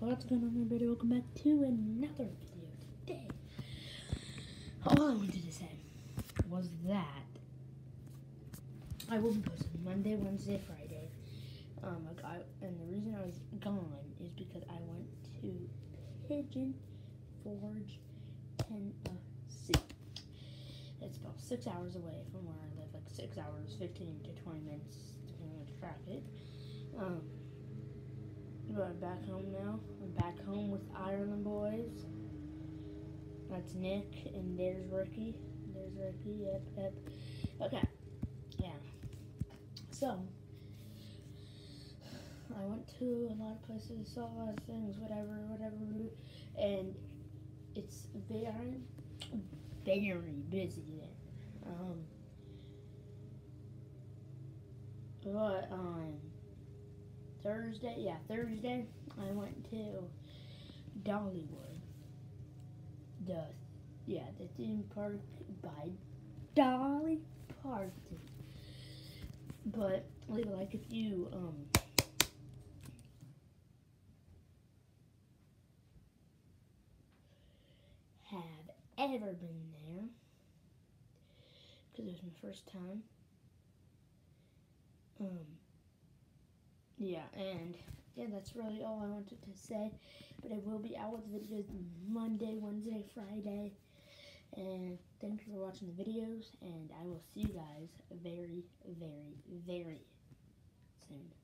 What's going on everybody? Welcome back to another video today. All I wanted to say was that I will be posting Monday, Wednesday, Friday. Um, I, and the reason I was gone is because I went to Pigeon Forge, Tennessee. It's about six hours away from where I live, like six hours, 15 to 20 minutes, depending on traffic. Um, I'm back home now. I'm back home with Ireland boys. That's Nick, and there's Ricky. There's Ricky, yep, yep. Okay, yeah. So, I went to a lot of places, saw a lot of things, whatever, whatever, and it's very, very busy there. Um, but, um, Thursday, yeah, Thursday, I went to Dollywood. The, yeah, the theme park by Dolly Parton. But like if you, um, have ever been there. Because it was my first time. Um, yeah, and yeah, that's really all I wanted to say. But I will be out with videos Monday, Wednesday, Friday. And thank you for watching the videos. And I will see you guys very, very, very soon.